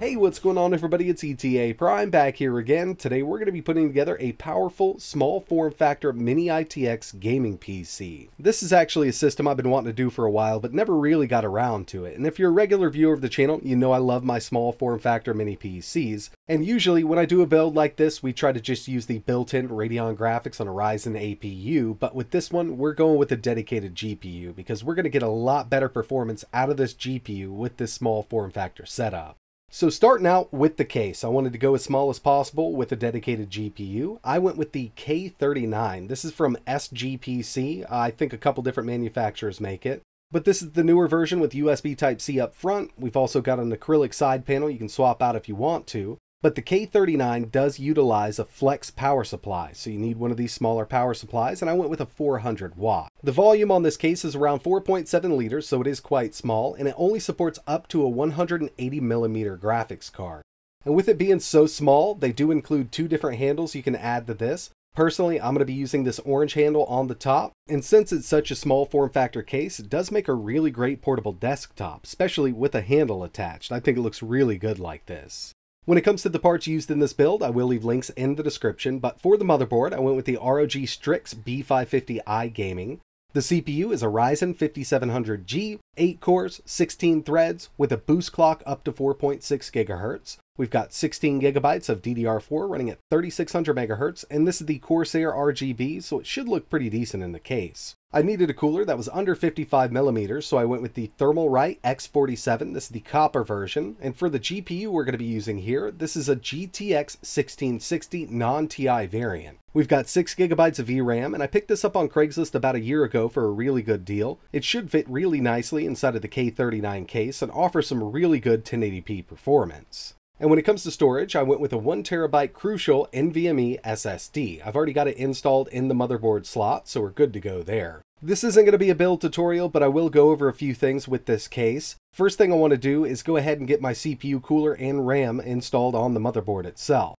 Hey, what's going on everybody? It's ETA Prime back here again. Today we're going to be putting together a powerful, small form factor mini ITX gaming PC. This is actually a system I've been wanting to do for a while, but never really got around to it. And if you're a regular viewer of the channel, you know I love my small form factor mini PCs. And usually when I do a build like this, we try to just use the built-in Radeon graphics on a Ryzen APU, but with this one, we're going with a dedicated GPU because we're going to get a lot better performance out of this GPU with this small form factor setup. So starting out with the case, I wanted to go as small as possible with a dedicated GPU. I went with the K39. This is from SGPC. I think a couple different manufacturers make it. But this is the newer version with USB Type-C up front. We've also got an acrylic side panel you can swap out if you want to. But the K39 does utilize a flex power supply, so you need one of these smaller power supplies, and I went with a 400 watt. The volume on this case is around 4.7 liters, so it is quite small, and it only supports up to a 180 millimeter graphics card. And with it being so small, they do include two different handles you can add to this. Personally, I'm going to be using this orange handle on the top, and since it's such a small form factor case, it does make a really great portable desktop, especially with a handle attached. I think it looks really good like this. When it comes to the parts used in this build, I will leave links in the description, but for the motherboard, I went with the ROG Strix B550i Gaming. The CPU is a Ryzen 5700G, 8 cores, 16 threads, with a boost clock up to 4.6 GHz. We've got 16 gigabytes of DDR4 running at 3600 megahertz, and this is the Corsair RGB, so it should look pretty decent in the case. I needed a cooler that was under 55 millimeters, so I went with the Thermalright X47. This is the copper version. And for the GPU we're going to be using here, this is a GTX 1660 non-TI variant. We've got 6 gigabytes of VRAM, and I picked this up on Craigslist about a year ago for a really good deal. It should fit really nicely inside of the K39 case and offer some really good 1080p performance. And when it comes to storage, I went with a 1TB Crucial NVMe SSD. I've already got it installed in the motherboard slot, so we're good to go there. This isn't going to be a build tutorial, but I will go over a few things with this case. First thing I want to do is go ahead and get my CPU cooler and RAM installed on the motherboard itself.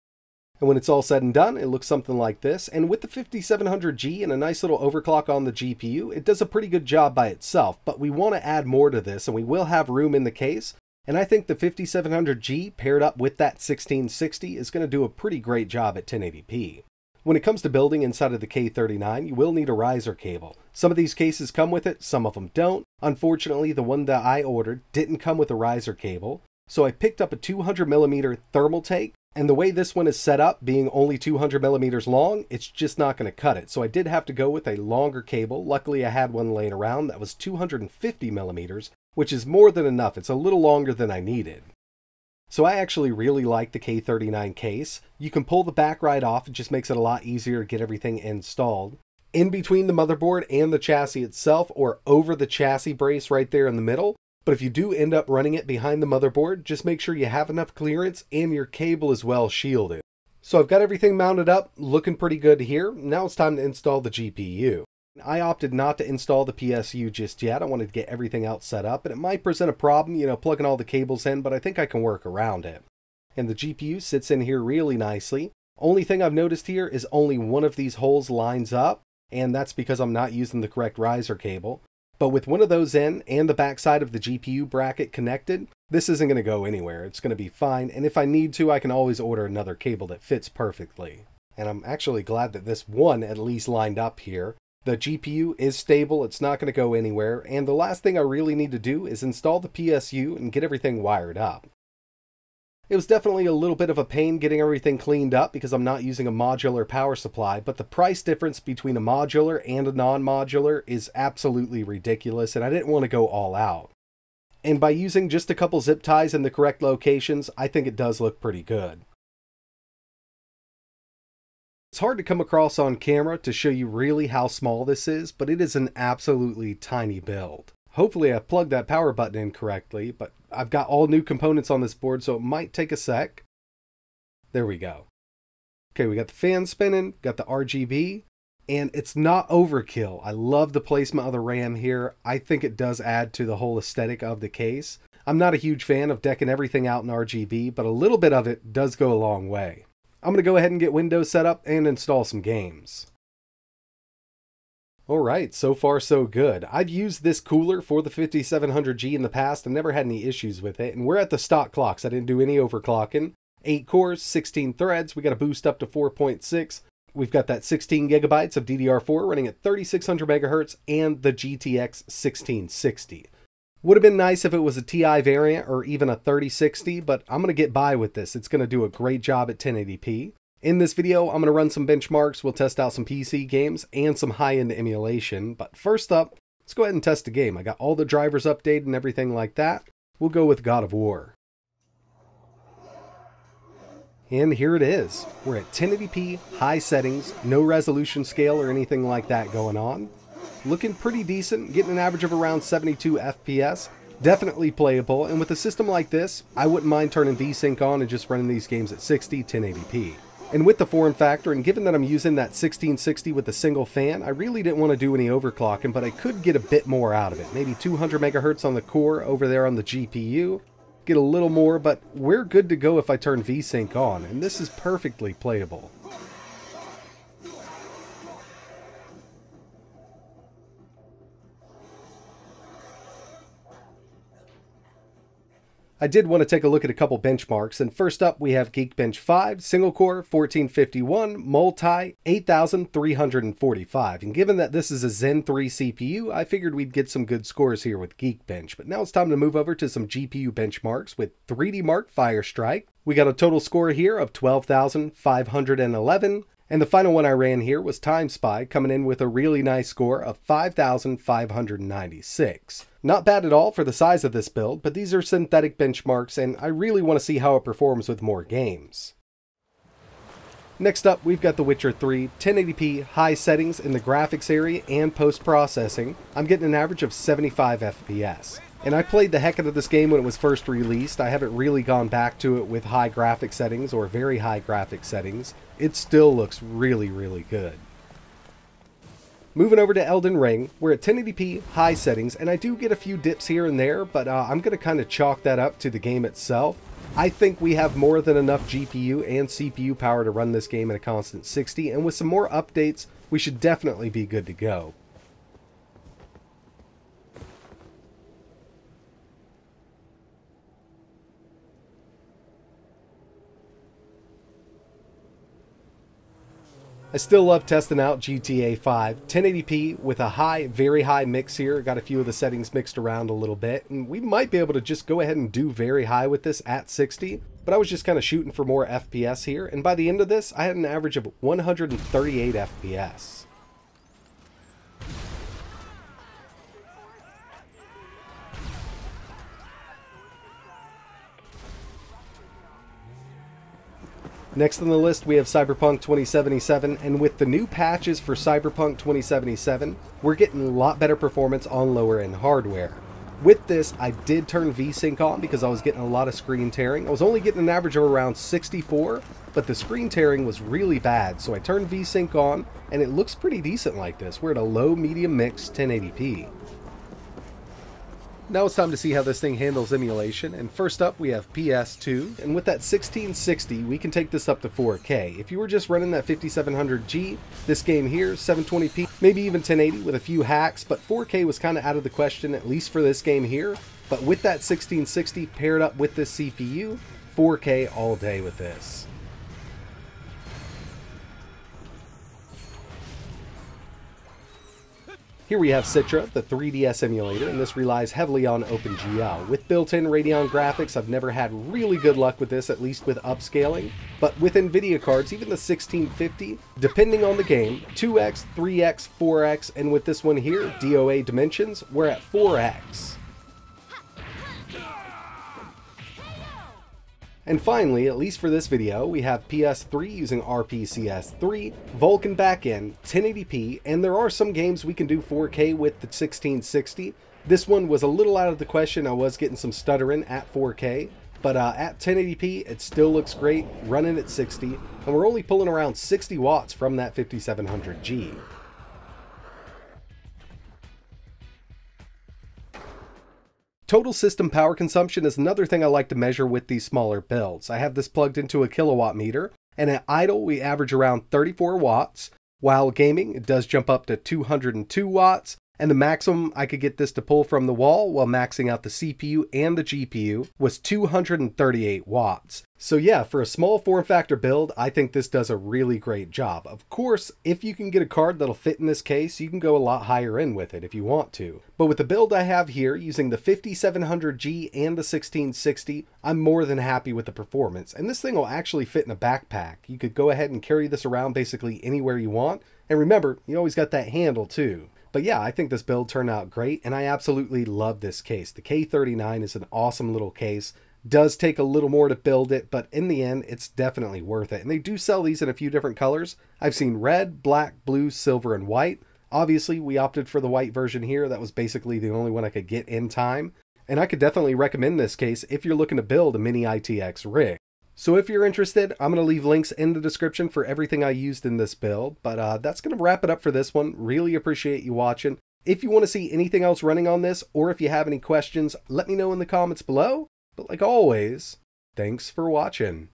And when it's all said and done, it looks something like this. And with the 5700G and a nice little overclock on the GPU, it does a pretty good job by itself. But we want to add more to this, and we will have room in the case. And I think the 5700G paired up with that 1660 is going to do a pretty great job at 1080p. When it comes to building inside of the K39, you will need a riser cable. Some of these cases come with it, some of them don't. Unfortunately, the one that I ordered didn't come with a riser cable, so I picked up a 200 millimeter Thermaltake, and the way this one is set up, being only 200 millimeters long, it's just not going to cut it. So I did have to go with a longer cable. Luckily, I had one laying around that was 250 millimeters, which is more than enough. It's a little longer than I needed. So I actually really like the K39 case. You can pull the back right off, it just makes it a lot easier to get everything installed. In between the motherboard and the chassis itself, or over the chassis brace right there in the middle. But if you do end up running it behind the motherboard, just make sure you have enough clearance and your cable is well shielded. So I've got everything mounted up, looking pretty good here. Now it's time to install the GPU. I opted not to install the PSU just yet. I wanted to get everything else set up, and it might present a problem, you know, plugging all the cables in, but I think I can work around it. And the GPU sits in here really nicely. Only thing I've noticed here is only one of these holes lines up, and that's because I'm not using the correct riser cable. But with one of those in and the backside of the GPU bracket connected, this isn't going to go anywhere. It's going to be fine, and if I need to, I can always order another cable that fits perfectly. And I'm actually glad that this one at least lined up here. The GPU is stable, it's not going to go anywhere, and the last thing I really need to do is install the PSU and get everything wired up. It was definitely a little bit of a pain getting everything cleaned up because I'm not using a modular power supply, but the price difference between a modular and a non-modular is absolutely ridiculous, and I didn't want to go all out. And by using just a couple zip ties in the correct locations, I think it does look pretty good. It's hard to come across on camera to show you really how small this is, but it is an absolutely tiny build. Hopefully I plugged that power button in correctly, but I've got all new components on this board, so it might take a sec. There we go. Okay, we got the fan spinning, got the RGB, and it's not overkill. I love the placement of the RAM here. I think it does add to the whole aesthetic of the case. I'm not a huge fan of decking everything out in RGB, but a little bit of it does go a long way. I'm going to go ahead and get Windows set up and install some games. Alright, so far so good. I've used this cooler for the 5700G in the past and never had any issues with it, and we're at the stock clocks. I didn't do any overclocking. 8 cores, 16 threads, we got a boost up to 4.6. We've got that 16 gigabytes of DDR4 running at 3600 megahertz and the GTX 1660. Would have been nice if it was a TI variant or even a 3060, but I'm going to get by with this. It's going to do a great job at 1080p. In this video, I'm going to run some benchmarks, we'll test out some PC games and some high-end emulation. But first up, let's go ahead and test a game. I got all the drivers updated and everything like that. We'll go with God of War. And here it is. We're at 1080p, high settings, no resolution scale or anything like that going on. Looking pretty decent, getting an average of around 72 FPS. Definitely playable, and with a system like this, I wouldn't mind turning VSync on and just running these games at 60, 1080p. And with the form factor, and given that I'm using that 1660 with a single fan, I really didn't want to do any overclocking, but I could get a bit more out of it. Maybe 200 megahertz on the core over there on the GPU, get a little more, but we're good to go if I turn VSync on, and this is perfectly playable. I did want to take a look at a couple benchmarks, and first up we have Geekbench 5, single core 1451, multi 8345. And given that this is a Zen 3 CPU, I figured we'd get some good scores here with Geekbench. But now it's time to move over to some GPU benchmarks with 3D Mark Firestrike. We got a total score here of 12,511, and the final one I ran here was Time Spy, coming in with a really nice score of 5,596. Not bad at all for the size of this build, but these are synthetic benchmarks and I really want to see how it performs with more games. Next up, we've got The Witcher 3, 1080p, high settings in the graphics area and post-processing. I'm getting an average of 75 FPS. And I played the heck out of this game when it was first released. I haven't really gone back to it with high graphic settings or very high graphic settings. It still looks really, really good. Moving over to Elden Ring, we're at 1080p high settings, and I do get a few dips here and there, but uh, I'm going to kind of chalk that up to the game itself. I think we have more than enough GPU and CPU power to run this game at a constant 60, and with some more updates, we should definitely be good to go. I still love testing out GTA 5. 1080p with a high, very high mix here. Got a few of the settings mixed around a little bit. And we might be able to just go ahead and do very high with this at 60. But I was just kind of shooting for more FPS here. And by the end of this, I had an average of 138 FPS. Next on the list, we have Cyberpunk 2077, and with the new patches for Cyberpunk 2077, we're getting a lot better performance on lower end hardware. With this, I did turn VSync on because I was getting a lot of screen tearing. I was only getting an average of around 64, but the screen tearing was really bad, so I turned VSync on, and it looks pretty decent like this. We're at a low medium mix 1080p. Now it's time to see how this thing handles emulation, and first up we have PS2, and with that 1660 we can take this up to 4K. If you were just running that 5700G, this game here, 720p, maybe even 1080 with a few hacks, but 4K was kind of out of the question, at least for this game here. But with that 1660 paired up with this CPU, 4K all day with this. Here we have Citra, the 3DS emulator, and this relies heavily on OpenGL. With built-in Radeon graphics, I've never had really good luck with this, at least with upscaling. But with NVIDIA cards, even the 1650, depending on the game, 2x, 3x, 4x, and with this one here, DOA Dimensions, we're at 4x. And finally, at least for this video, we have PS3 using RPCS3, Vulkan backend, 1080p, and there are some games we can do 4K with the 1660. This one was a little out of the question, I was getting some stuttering at 4K, but uh, at 1080p it still looks great, running at 60, and we're only pulling around 60 watts from that 5700G. Total system power consumption is another thing I like to measure with these smaller builds. I have this plugged into a Kill A Watt meter, and at idle we average around 34 watts. While gaming, it does jump up to 202 watts, and the maximum I could get this to pull from the wall while maxing out the CPU and the GPU was 238 watts. So yeah, for a small form factor build, I think this does a really great job. Of course, if you can get a card that'll fit in this case, you can go a lot higher in with it if you want to. But with the build I have here, using the 5700G and the 1660, I'm more than happy with the performance. And this thing will actually fit in a backpack. You could go ahead and carry this around basically anywhere you want. And remember, you always got that handle too. But yeah, I think this build turned out great, and I absolutely love this case. The K39 is an awesome little case. Does take a little more to build it, but in the end, it's definitely worth it. And they do sell these in a few different colors. I've seen red, black, blue, silver, and white. Obviously, we opted for the white version here. That was basically the only one I could get in time. And I could definitely recommend this case if you're looking to build a mini ITX rig. So if you're interested, I'm going to leave links in the description for everything I used in this build. But uh, that's going to wrap it up for this one. Really appreciate you watching. If you want to see anything else running on this, or if you have any questions, let me know in the comments below. But like always, thanks for watching.